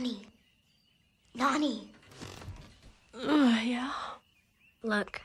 Nani. Nani. Uh, yeah. Look,